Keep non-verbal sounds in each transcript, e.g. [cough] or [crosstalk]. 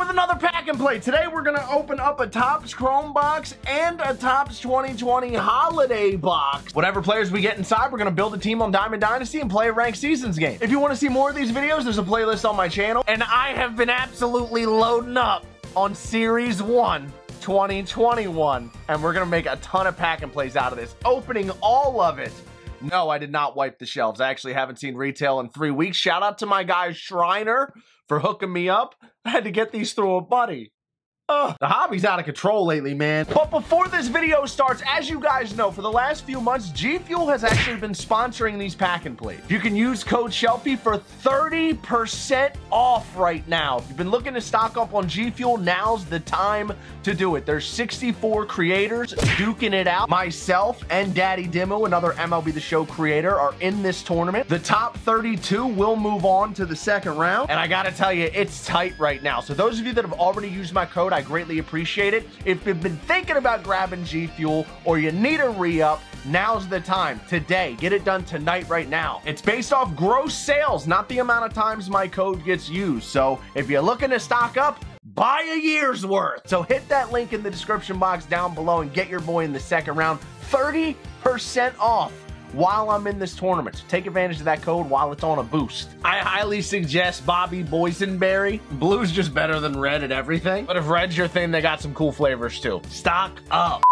with another pack and play. Today we're gonna open up a Topps Chrome box and a Topps 2020 Holiday box. Whatever players we get inside, we're gonna build a team on Diamond Dynasty and play a ranked seasons game. If you wanna see more of these videos, there's a playlist on my channel. And I have been absolutely loading up on Series 1 2021. And we're gonna make a ton of pack and plays out of this, opening all of it. No, I did not wipe the shelves. I actually haven't seen retail in three weeks. Shout out to my guy Shriner for hooking me up. I had to get these through a buddy. Ugh, the hobby's out of control lately, man. But before this video starts, as you guys know, for the last few months, G Fuel has actually been sponsoring these pack and plays. You can use code Shelfy for 30% off right now. If you've been looking to stock up on G Fuel, now's the time to do it. There's 64 creators duking it out. Myself and Daddy Demo, another MLB The Show creator, are in this tournament. The top 32 will move on to the second round. And I gotta tell you, it's tight right now. So those of you that have already used my code, I greatly appreciate it. If you've been thinking about grabbing G Fuel or you need a re-up, now's the time. Today. Get it done tonight right now. It's based off gross sales, not the amount of times my code gets used. So if you're looking to stock up, buy a year's worth. So hit that link in the description box down below and get your boy in the second round 30% off while I'm in this tournament. Take advantage of that code while it's on a boost. I highly suggest Bobby Boysenberry. Blue's just better than red at everything. But if red's your thing, they got some cool flavors too. Stock up.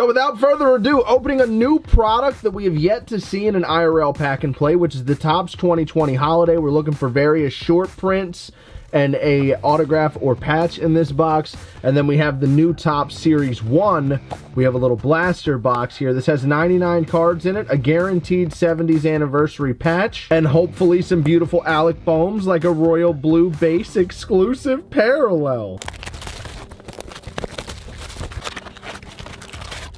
So without further ado, opening a new product that we have yet to see in an IRL pack and play, which is the Topps 2020 Holiday. We're looking for various short prints, and a autograph or patch in this box. And then we have the new Topps Series 1. We have a little blaster box here. This has 99 cards in it, a guaranteed 70s anniversary patch, and hopefully some beautiful Alec Bohms like a Royal Blue base exclusive parallel.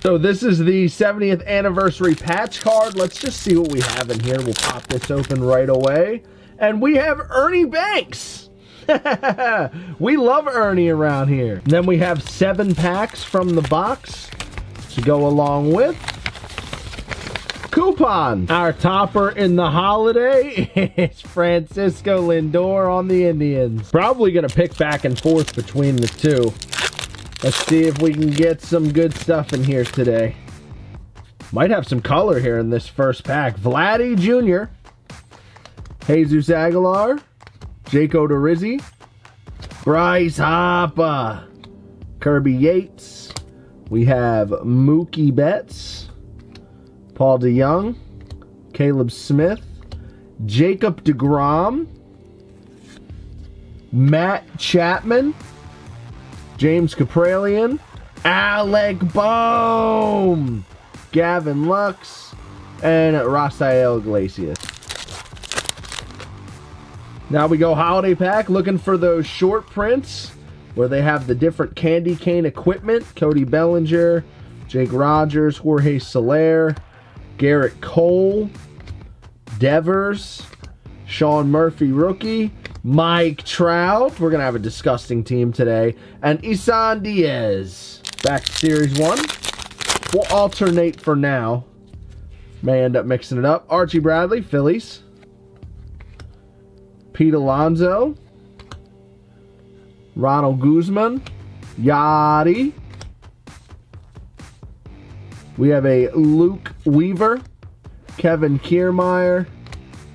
So this is the 70th anniversary patch card. Let's just see what we have in here. We'll pop this open right away. And we have Ernie Banks. [laughs] we love Ernie around here. And then we have seven packs from the box to go along with. Coupon. Our topper in the holiday [laughs] is Francisco Lindor on the Indians. Probably going to pick back and forth between the two. Let's see if we can get some good stuff in here today. Might have some color here in this first pack. Vladdy Jr., Jesus Aguilar, Jake Odorizzi, Bryce Harper, Kirby Yates. We have Mookie Betts, Paul DeJong, Caleb Smith, Jacob DeGrom, Matt Chapman, James Kaprielian, Alec Bohm, Gavin Lux, and Rafael Iglesias. Now we go holiday pack, looking for those short prints where they have the different candy cane equipment. Cody Bellinger, Jake Rogers, Jorge Soler, Gerrit Cole, Devers, Sean Murphy rookie, Mike Trout. We're going to have a disgusting team today. And Isan Diaz. Back to Series 1. We'll alternate for now. May end up mixing it up. Archie Bradley, Phillies. Pete Alonso, Ronald Guzman, Yachty. We have a Luke Weaver, Kevin Kiermaier,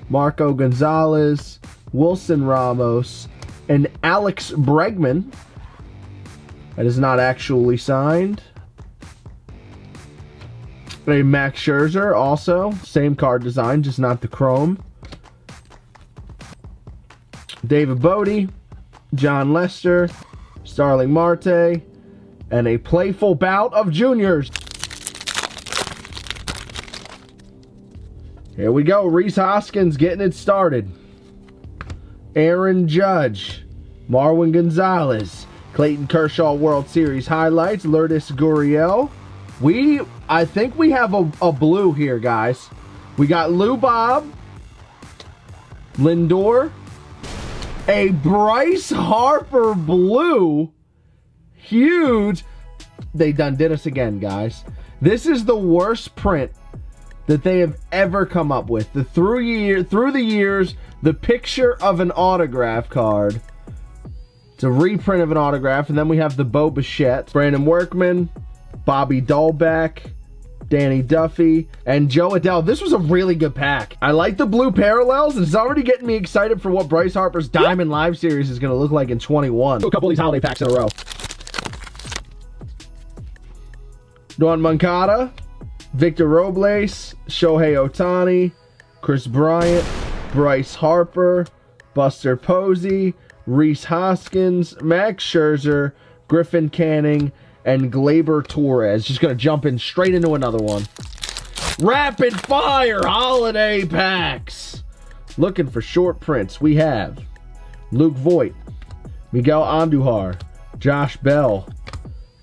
Marco Gonzalez, Wilson Ramos, and Alex Bregman. That is not actually signed. A Max Scherzer also, same card design, just not the chrome. David Bote, Jon Lester, Starling Marte, and a playful bout of juniors. Here we go. Rhys Hoskins getting it started. Aaron Judge, Marwin Gonzalez, Clayton Kershaw World Series highlights, Lourdes Gurriel. We, I think we have a, a blue here, guys. We got Lou Bob, Lindor, a Bryce Harper blue. Huge. They done did us again, guys. This is the worst print that they have ever come up with. The through year through the years, the picture of an autograph card It's a reprint of an autograph. And then we have the Bo Bichette, Brandon Workman, Bobby Dalbec, Danny Duffy, and Jo Adell. This was a really good pack. I like the blue parallels, and it's already getting me excited for what Bryce Harper's Diamond Live Series is going to look like in 21. a couple of these holiday packs in a row. Don Moncada, Victor Robles, Shohei Ohtani, Kris Bryant, Bryce Harper, Buster Posey, Rhys Hoskins, Max Scherzer, Griffin Canning, and Gleyber Torres. Just going to jump in straight into another one. Rapid fire holiday packs. Looking for short prints. We have Luke Voit, Miguel Andujar, Josh Bell,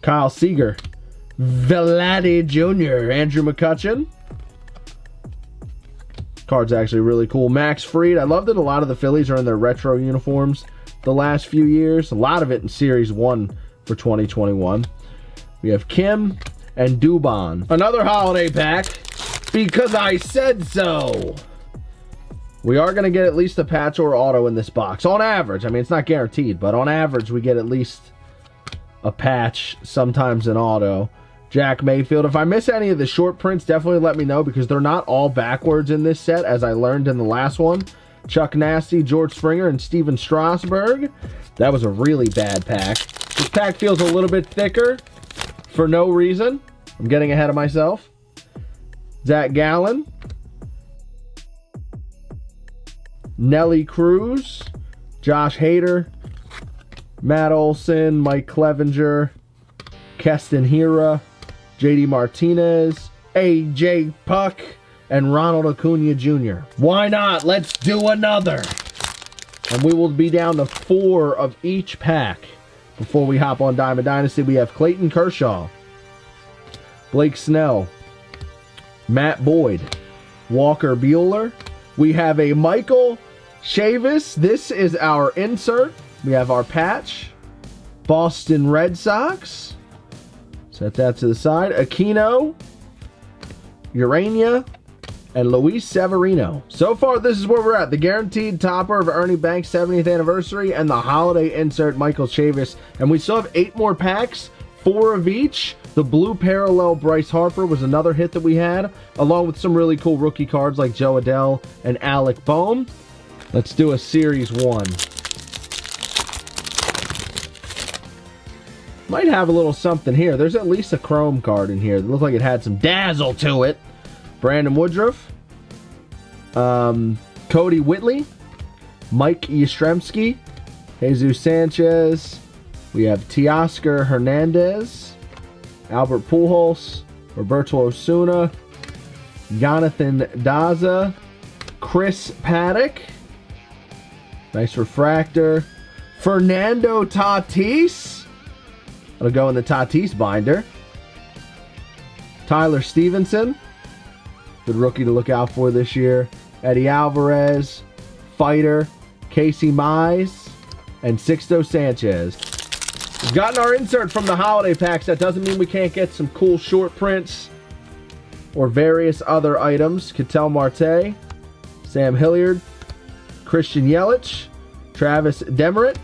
Kyle Seager, Vladdy Jr., Andrew McCutchen. Card's actually really cool. Max Fried. I love that a lot of the Phillies are in their retro uniforms the last few years. A lot of it in Series 1 for 2021. We have Kim and Dubon. Another holiday pack because I said so. We are going to get at least a patch or auto in this box. On average. I mean, it's not guaranteed, but on average, we get at least a patch, sometimes an auto. Jack Mayfield. If I miss any of the short prints, definitely let me know because they're not all backwards in this set, as I learned in the last one. Chuck Nasty, George Springer, and Stephen Strasburg. That was a really bad pack. This pack feels a little bit thicker for no reason. I'm getting ahead of myself. Zach Gallen. Nelly Cruz. Josh Hader. Matt Olson. Mike Clevinger. Keston Hiura. JD Martinez. AJ Puk. And Ronald Acuna Jr. Why not? Let's do another. And we will be down to four of each pack. Before we hop on Diamond Dynasty, we have Clayton Kershaw, Blake Snell, Matt Boyd, Walker Buehler. We have a Michael Chavis. This is our insert. We have our patch. Boston Red Sox. Set that to the side. Aquino, Urania, and Luis Severino. So far, this is where we're at. The guaranteed topper of Ernie Banks' 70th anniversary and the holiday insert Michael Chavis. And we still have eight more packs, four of each. The blue parallel Bryce Harper was another hit that we had, along with some really cool rookie cards like Jo Adell and Alec Bohm. Let's do a series one. Might have a little something here. There's at least a chrome card in here that looked like it had some dazzle to it. Brandon Woodruff, um, Kodi Whitley, Mike Yastrzemski, Jesus Sanchez. We have Teoscar Hernandez, Albert Pujols, Roberto Osuna, Jonathan Daza, Chris Paddack. Nice refractor. Fernando Tatis. It'll go in the Tatis binder. Tyler Stephenson. Good rookie to look out for this year. Eddie Alvarez, Fighter, Casey Mize, and Sixto Sanchez. We've gotten our insert from the holiday packs. That doesn't mean we can't get some cool short prints or various other items. Ketel Marte, Sam Hilliard, Christian Yelich, Travis Demeritte,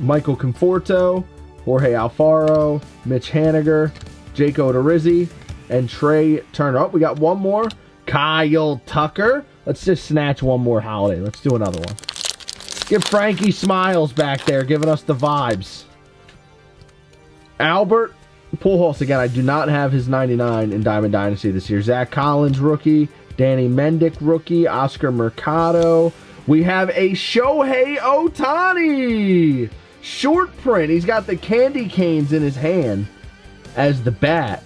Michael Conforto, Jorge Alfaro, Mitch Haniger, Jake Odorizzi, and Trea Turner. Oh, we got one more. Kyle Tucker. Let's just snatch one more holiday. Let's do another one. Give Frankie Smiles back there, giving us the vibes. Albert Pujols again. I do not have his 99 in Diamond Dynasty this year. Zach Collins rookie, Danny Mendick rookie, Oscar Mercado. We have a Shohei Ohtani short print. He's got the candy canes in his hand as the bat.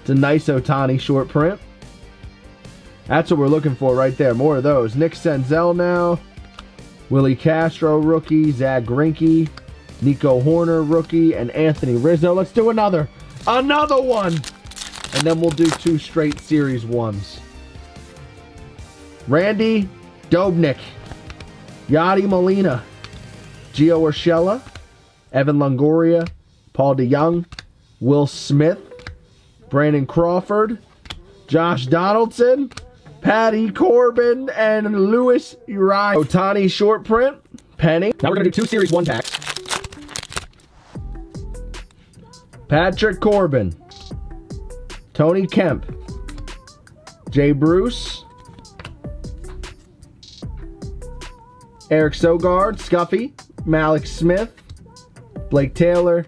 It's a nice Ohtani short print. That's what we're looking for right there. More of those. Nick Senzel now. Willi Castro rookie. Zack Greinke. Nico Hoerner, rookie. And Anthony Rizzo. Let's do another. Another one. And then we'll do two straight series ones. Randy Dobnik. Yadi Molina. Gio Urshela. Evan Longoria. Paul DeJong. Will Smith. Brandon Crawford. Josh Donaldson. Patty Corbin, and Lewis Urias. Ohtani short print, Penny. Now we're going to do two Series 1 packs. Patrick Corbin, Tony Kemp, Jay Bruce, Eric Sogard, Scuffy, Malik Smith, Blake Taylor,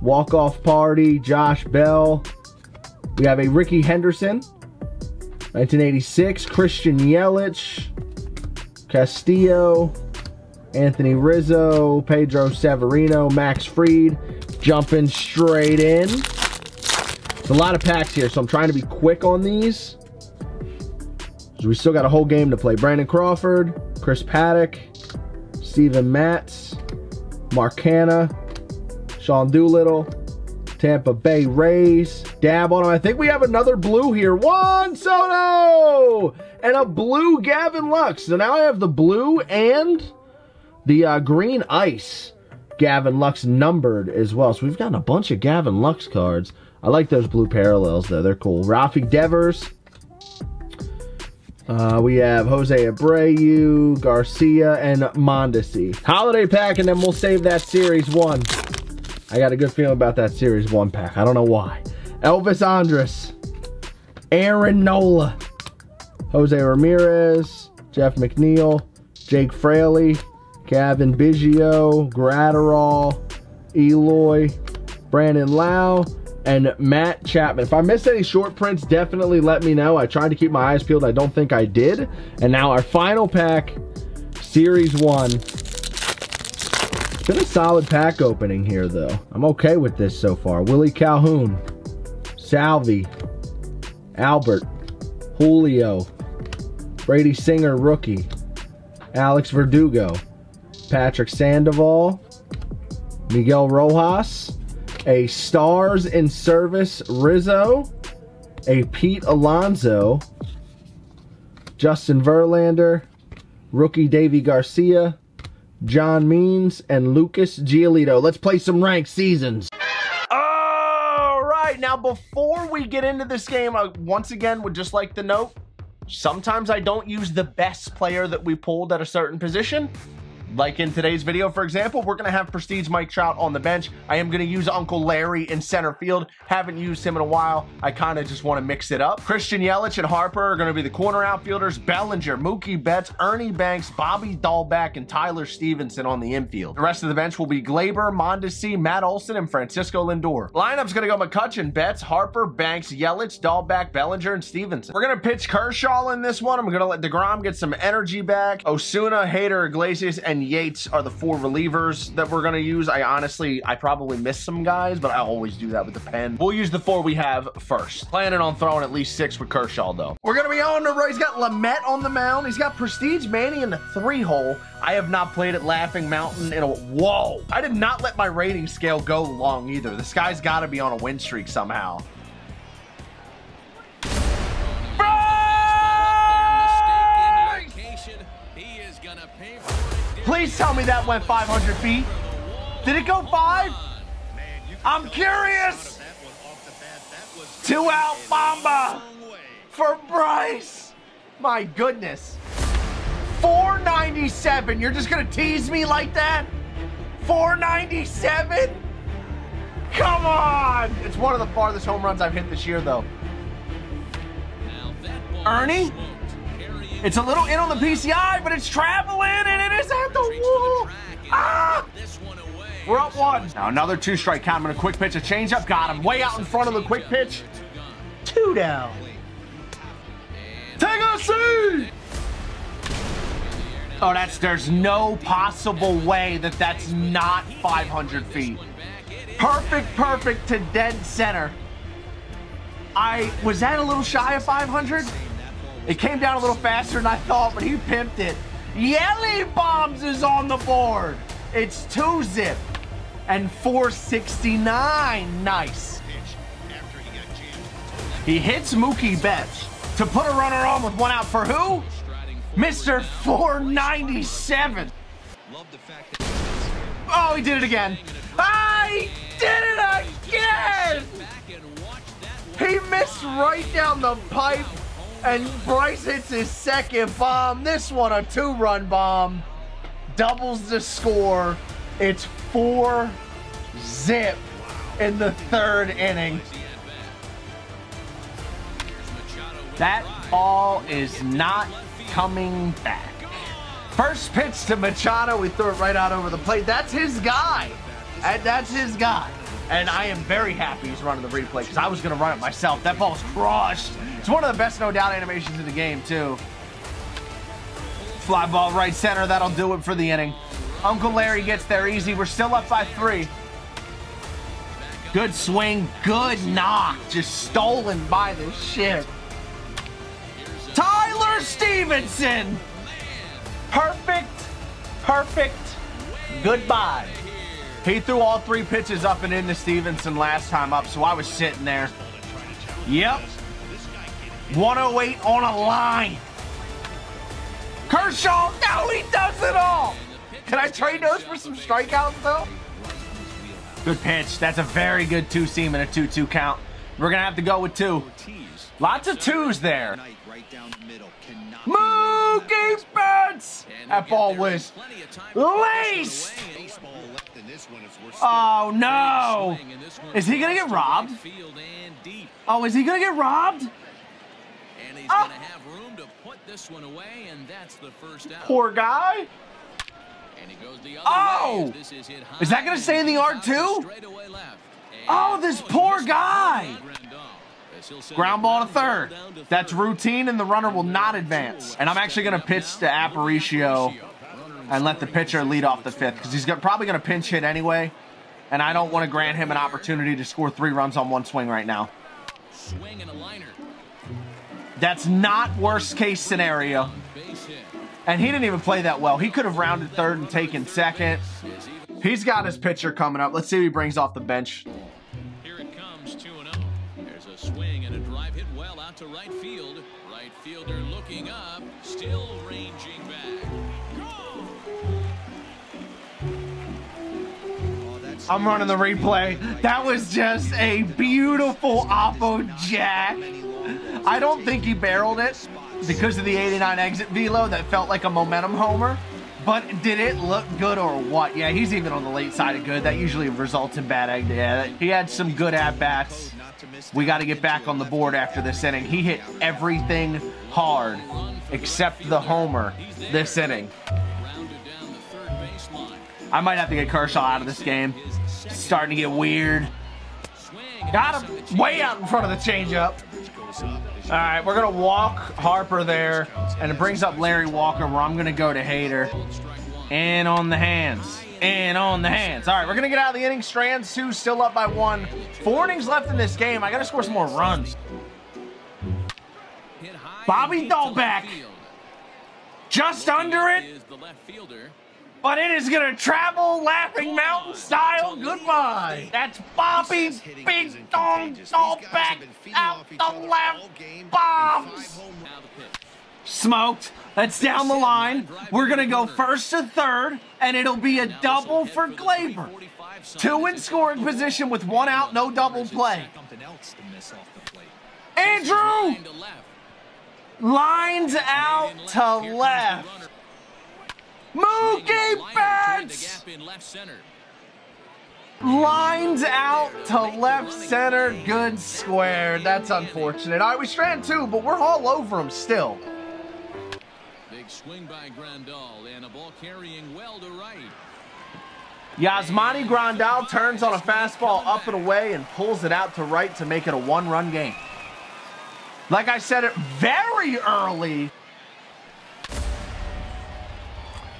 Walk Off Party, Josh Bell. We have a Rickey Henderson, 1986, Christian Yelich, Castillo, Anthony Rizzo, Pedro Severino, Max Fried, jumping straight in. It's a lot of packs here, so I'm trying to be quick on these. We still got a whole game to play. Brandon Crawford, Chris Paddack, Steven Matz, Mark Hanna, Sean Doolittle, Tampa Bay Rays. Dab on him. I think we have another blue here. Juan Soto! And a blue Gavin Lux. So now I have the blue and the uh, green ice Gavin Lux numbered as well. So we've gotten a bunch of Gavin Lux cards. I like those blue parallels though. They're cool. Ralphie Devers. Uh, we have Jose Abreu, Garcia, and Mondesi. Holiday pack, and then we'll save that Series 1. I got a good feeling about that Series 1 pack. I don't know why. Elvis Andrus, Aaron Nola, Jose Ramirez, Jeff McNeil, Jake Fraley, Cavan Biggio, Graterol, Eloy, Brandon Lowe, and Matt Chapman. If I missed any short prints, definitely let me know. I tried to keep my eyes peeled. I don't think I did. And now our final pack, Series 1. Been a solid pack opening here, though. I'm okay with this so far. Willie Calhoun, Salvi, Albert, Julio, Brady Singer, rookie, Alex Verdugo, Patrick Sandoval, Miguel Rojas, a Stars in Service Rizzo, a Pete Alonso, Justin Verlander, rookie Deivi Garcia, John Means, and Lucas Giolito. Let's play some ranked seasons. All right, now before we get into this game, I once again would just like to note, sometimes I don't use the best player that we pulled at a certain position. Like in today's video, for example, we're going to have Prestige Mike Trout on the bench. I am going to use Uncle Larry in center field. Haven't used him in a while. I kind of just want to mix it up. Christian Yelich and Harper are going to be the corner outfielders. Bellinger, Mookie Betts, Ernie Banks, Bobby Dalbec, and Tyler Stephenson on the infield. The rest of the bench will be Gleyber, Mondesi, Matt Olson, and Francisco Lindor. Lineup's going to go McCutchen, Betts, Harper, Banks, Yelich, Dalbec, Bellinger, and Stephenson. We're going to pitch Kershaw in this one. I'm going to let DeGrom get some energy back. Osuna, Hader, Iglesias, and and Yates are the four relievers that we're going to use. I honestly, I probably missed some guys, but I always do that with the pen. We'll use the four we have first. Planning on throwing at least six with Kershaw, though. We're going to be on the right. He's got Lamet on the mound. He's got Prestige Manny in the three hole. I have not played at Laughing Mountain in a... Whoa. I did not let my rating scale go long either. This guy's got to be on a win streak somehow. Please tell me that went 500 feet. Did it go five? I'm curious. Two out Bomba for Bryce. My goodness. 497. You're just going to tease me like that? 497? Come on. It's one of the farthest home runs I've hit this year, though. Ernie? It's a little in on the PCI, but it's traveling and it is at the wall. Ah! We're up one. Now another two strike count. I'm going to quick pitch a changeup. Got him way out in front of the quick pitch. Two down. Take a seat. Oh, that's, there's no possible way that that's not 500 feet. Perfect, perfect to dead center. I, was that a little shy of 500? It came down a little faster than I thought, but he pimped it. Yelly Bombs is on the board. It's two zip and 469. Nice. He hits Mookie Betts to put a runner on with one out for who? Mr. 497. Oh, he did it again. I did it again. He missed right down the pipe and Bryce hits his second bomb. This one a two-run bomb. Doubles the score. It's four zip. in the third inning. That ball is not coming back. First pitch to Machado. We threw it right out over the plate. That's his guy. And that's his guy. And I am very happy he's running the replay because I was going to run it myself. That ball's crushed. It's one of the best no doubt animations in the game, too. Fly ball right center. That'll do it for the inning. Uncle Larry gets there easy. We're still up by three. Good swing. Good knock. Just stolen by the shit. Tyler Stephenson. Perfect. Perfect. Goodbye. He threw all three pitches up and into Stephenson last time up, so I was sitting there. Yep. 108 on a line. Kershaw, no, he does it all. Can I trade those for some strikeouts, though? Good pitch. That's a very good two seam and a 2 2 count. We're going to have to go with two. Lots of twos there. Mookie Betts! That ball was laced. Oh, no. Is he going to get robbed? Oh, is he going to get robbed? Oh. Poor guy. Oh! Is that going to stay in the R2? Oh, this poor guy. Ground ball to third. That's routine, and the runner will not advance. And I'm actually going to pitch to Aparicio and let the pitcher lead off the fifth because he's probably going to pinch hit anyway. And I don't want to grant him an opportunity to score three runs on one swing right now. That's not worst case scenario. And he didn't even play that well. He could have rounded third and taken second. He's got his pitcher coming up. Let's see who he brings off the bench. Here it comes 2 0. There's a swing and a drive hit well out to right field. Right fielder looking up, still ranging back. I'm running the replay. That was just a beautiful Oppo Jack. I don't think he barreled it because of the 89 exit velo that felt like a momentum homer. But did it look good or what? Yeah, he's even on the late side of good. That usually results in bad egg. Yeah, he had some good at bats. We got to get back on the board after this inning. He hit everything hard except the homer this inning. I might have to get Kershaw out of this game. Starting to get weird. Got him way out in front of the changeup. All right, we're to walk Harper there, and it brings up Larry Walker, where I'm to go to Hader. And on the hands. And on the hands. All right, we're to get out of the inning. Strands, two, still up by one. Four innings left in this game. I got to score some more runs. Bobby Dalbec. Just under it. But it is going to travel Laughing Mountain style. Goodbye. That's Bobby Big Dong back out the left. Bombs. Smoked. That's down the line. We're going to go first to third, and it'll be a double for Gleyber. Two in scoring position with one out, no double play. Andrew! Lines out to left. Mookie Betts! Lines out to left center, good square. That's unfortunate. All right, we strand two, but we're all over him still. Big swing by Grandal and a ball carrying well to right. Yasmani Grandal turns on a fastball up and away and pulls it out to right to make it a one-run game. Like I said it very early,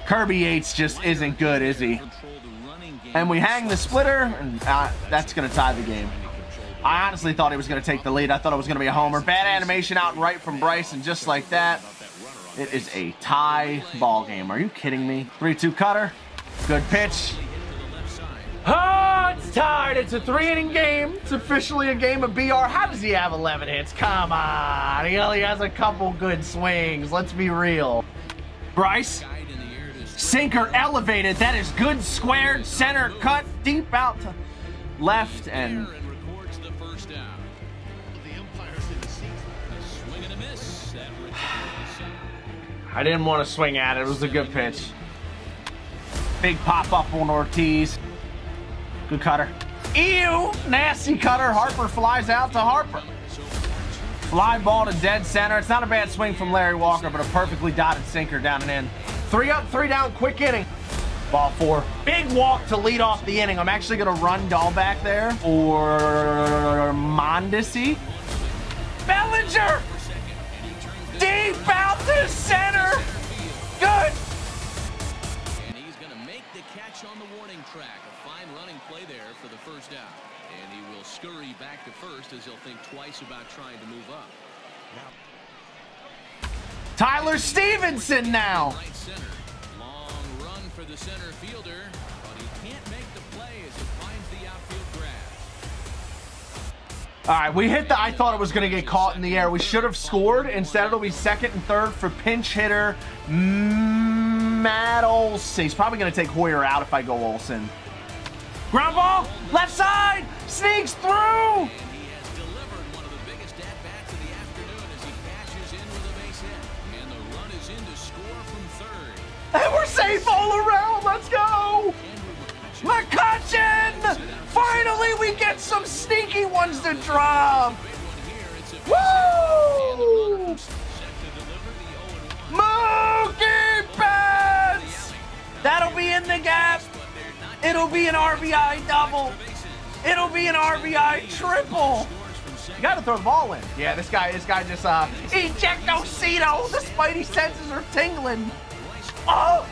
Kirby Yates just isn't good, is he? And we hang the splitter, and uh, that's going to tie the game. I honestly thought he was going to take the lead. I thought it was going to be a homer. Bad animation out right from Bryce, and just like that, it is a tie ball game. Are you kidding me? 3-2 cutter. Good pitch. Oh, it's tied. It's a three-inning game. It's officially a game of BR. How does he have 11 hits? Come on. He only has a couple good swings. Let's be real. Bryce. Sinker elevated. That is good squared center cut deep out to left and I didn't want to swing at it. It was a good pitch. Big pop up on Ortiz. Good cutter. Ew! Nasty cutter. Harper flies out to Harper. Fly ball to dead center. It's not a bad swing from Larry Walker, but a perfectly dotted sinker down and in. Three up, three down, quick inning. Ball four. Big walk to lead off the inning. I'm actually going to run Dahl back there or Mondesi. Bellinger! Deep out to center! Good! And he's going to make the catch on the warning track. A fine running play there for the first out. And he will scurry back to first as he'll think twice about trying to move up. Tyler Stephenson now. The center fielder, but he can't make the play as he finds the outfield grass. All right, we hit the. I thought it was going to get caught in the air. We should have scored. Instead, it'll be second and third for pinch hitter mm, Matt Olson. He's probably going to take Hoyer out if I go Olson. Ground ball, left side, sneaks through. Safe all around. Let's go. McCutchen. Finally, we get some sneaky ones to drop. Big one here. It's a And the runner Woo! from set to deliver the 0-1. Mookie Betts! That'll be in the gap. It'll be an RBI double. It'll be an RBI triple. You gotta throw the ball in. Yeah, this guy, this guy just uh ejectocito. The spidey senses are tingling. Oh!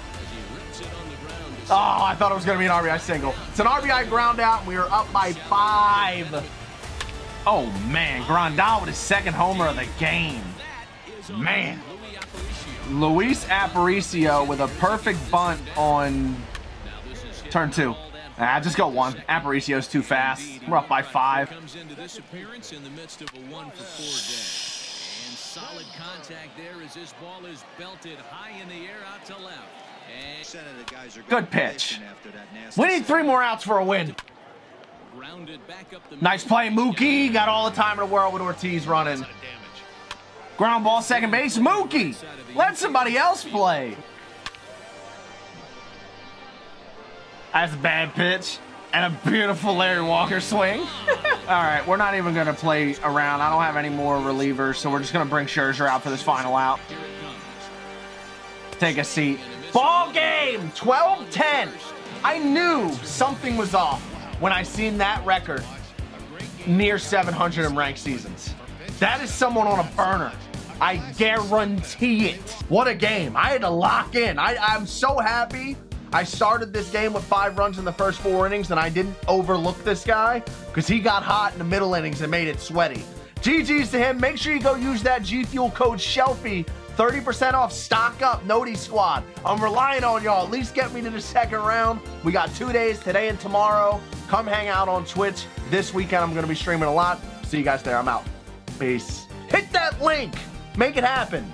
Oh, I thought it was gonna be an RBI single. It's an RBI ground out, we are up by five. Oh man, Grandal with his second homer of the game. Man. Luis Aparicio with a perfect bunt on turn two. Ah, just go one. Aparicio's too fast. We're up by five. Solid contact there as this ball is belted high in the air out to left. Good pitch. We need three more outs for a win. Nice play, Mookie. Got all the time in the world with Ortiz running. Ground ball, second base, Mookie. Let somebody else play. That's a bad pitch. And a beautiful Larry Walker swing. [laughs] all right, we're not even going to play around. I don't have any more relievers, so we're just going to bring Scherzer out for this final out. Take a seat. Ball game, 12-10. I knew something was off when I seen that record near 700 in ranked seasons. That is someone on a burner. I guarantee it. What a game. I had to lock in. I, I'm so happy I started this game with five runs in the first four innings and I didn't overlook this guy because he got hot in the middle innings and made it sweaty. GG's to him. Make sure you go use that G Fuel code Shelfy. 30% off stock up Noti Squad. I'm relying on y'all. At least get me to the second round. We got two days, today and tomorrow. Come hang out on Twitch. This weekend I'm going to be streaming a lot. See you guys there. I'm out. Peace. Hit that link. Make it happen.